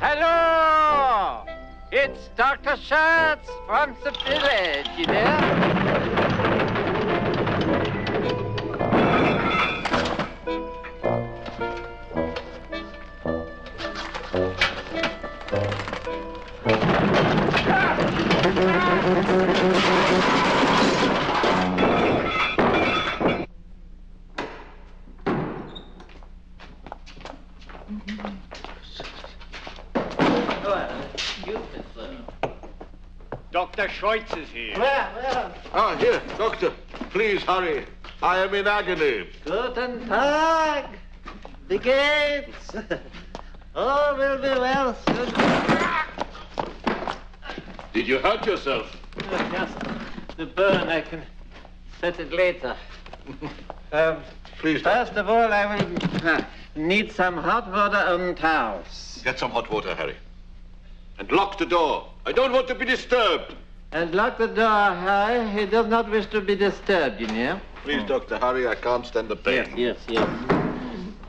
Hello! It's Dr. Schatz from the village, you know? Dr. Schweitz is here. Well, well, Ah, here, doctor. Please hurry. I am in agony. guten Tag. Wie geht's? All will be well soon. Did you hurt yourself? Just the burn, I can set it later. Um, Please, doctor. first of all, I will uh, need some hot water and towels. Get some hot water, Harry. And lock the door. I don't want to be disturbed. And lock the door, Harry. He does not wish to be disturbed, you know. Please, Dr. Harry, I can't stand the pain. Yes, yes,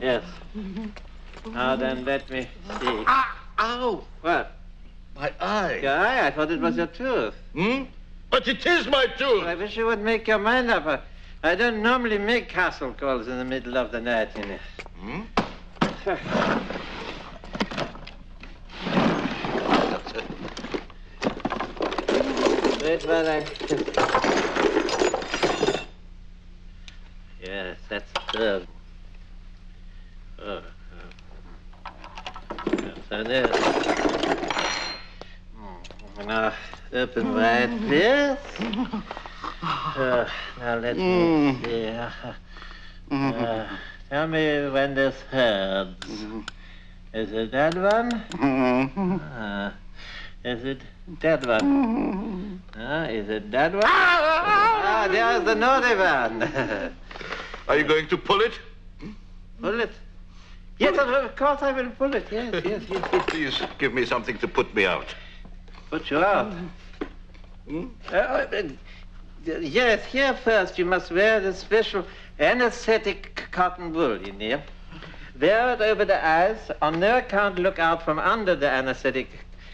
yes. Yes. Now then, let me see. Ah, ow! What? My eye. Your eye? I thought it was your tooth. Hmm? But it is my tooth. I wish you would make your mind up. I- don't normally make castle calls in the middle of the night, you know. Hmm? Wait while I... Yes, that's good. Oh, oh. Yes, that is. Now, open wide this. Uh, now let me see. Uh, tell me when this hurts. Is it that one? Uh, is it that one? Ah, is it that one? Ah, there's the naughty one. Are you going to pull it? pull it. Yes, of- of course I will pull it. Yes, yes, yes, yes. Please give me something to put me out. Put you out. Hmm? Uh, uh, yes, here first you must wear the special anesthetic cotton wool, you know. Wear it over the eyes. On no account look out from under the anesthetic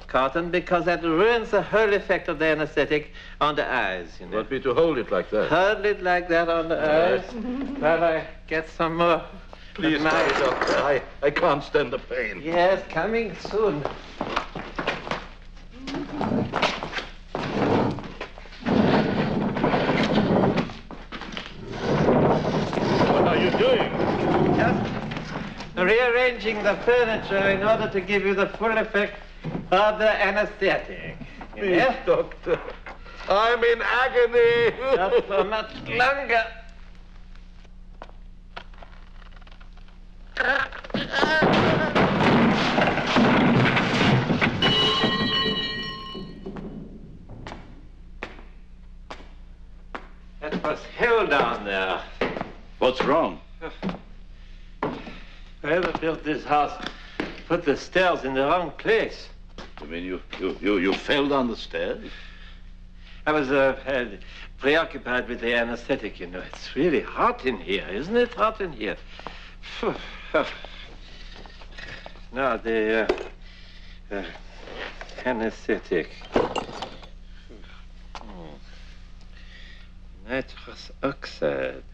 cotton because that ruins the whole effect of the anesthetic on the eyes, you know. Want me to hold it like that? Hold it like that on the eyes while I get some more. Please, my- doctor. I, I can't stand the pain. Yes, coming soon. What are you doing? Just rearranging the furniture in order to give you the full effect of the anesthetic. Please, Yes? doctor. I'm in agony. Not for much longer. That was hell down there. What's wrong? Whoever built this house put the stairs in the wrong place. You mean you, you, you, you fell down the stairs? I was uh, preoccupied with the anesthetic, you know. It's really hot in here, isn't it? Hot in here. Now, the uh, uh, anesthetic. Hmm. Nitrous oxide.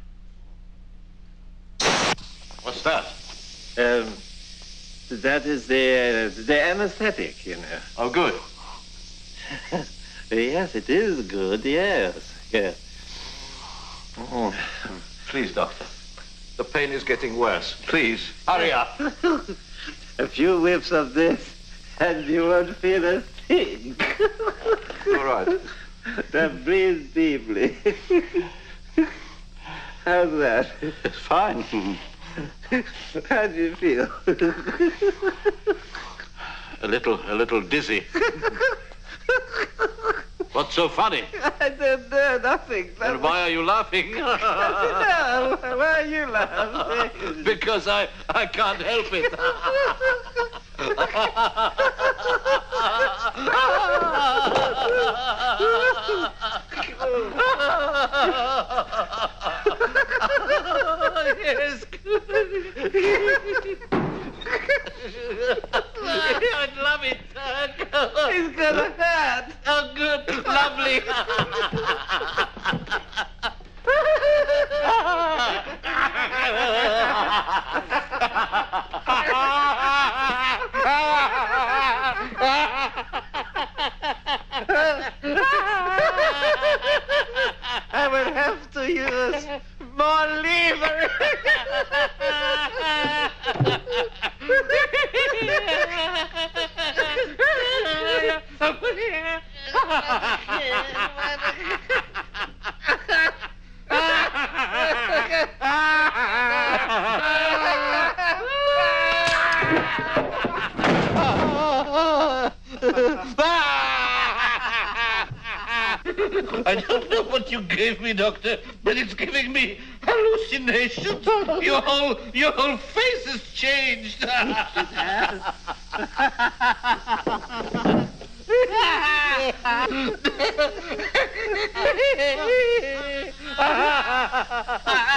What's that? Um, that is the, uh, the anesthetic, you know. Oh, good. Yes, it is good, yes. Yes. Oh. Please, doctor. The pain is getting worse. Please, hurry up. A few whiffs of this, and you won't feel a thing. All right. now breathe deeply. How's that? It's fine. How do you feel? A little, a little dizzy. What's so funny? I don't know, nothing. And why are you laughing? no, why are you laughing? because I, I can't help it. yes. I'd love it. He's got a hat. Oh, good. Lovely. I will have to use more lever. I don't know what you gave me, Doctor, but it's giving me hallucinations. Your whole, your whole face has changed.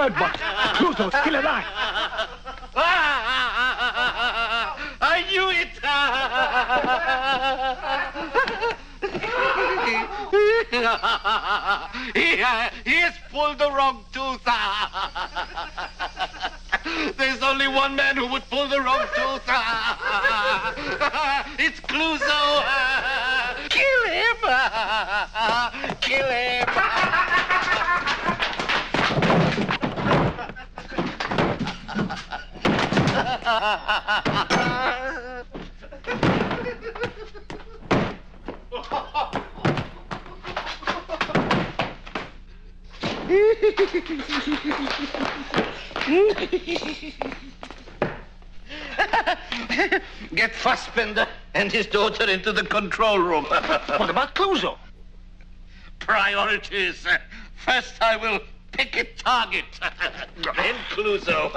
word, boss. Clouseau's still alive. I knew it! he, uh, he has pulled the wrong tooth. There's only one man who would pull the wrong tooth. it's Clouseau. Kill him! Kill him! Hmm? Get Fassbender and his daughter into the control room. What about Clouseau? Priorities. First, I will pick a target. then Clouseau.